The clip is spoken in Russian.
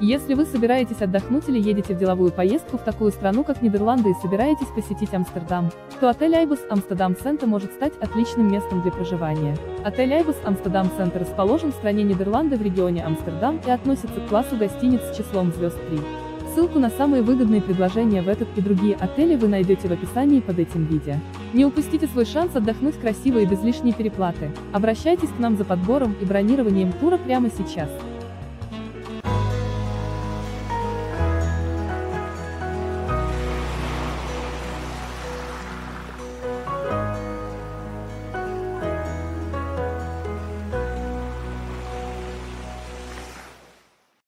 Если вы собираетесь отдохнуть или едете в деловую поездку в такую страну, как Нидерланды и собираетесь посетить Амстердам, то отель Айбус Амстердам Центр может стать отличным местом для проживания. Отель Айбус Амстердам Центр расположен в стране Нидерланды в регионе Амстердам и относится к классу гостиниц с числом звезд 3. Ссылку на самые выгодные предложения в этот и другие отели вы найдете в описании под этим видео. Не упустите свой шанс отдохнуть красиво и без лишней переплаты. Обращайтесь к нам за подбором и бронированием тура прямо сейчас.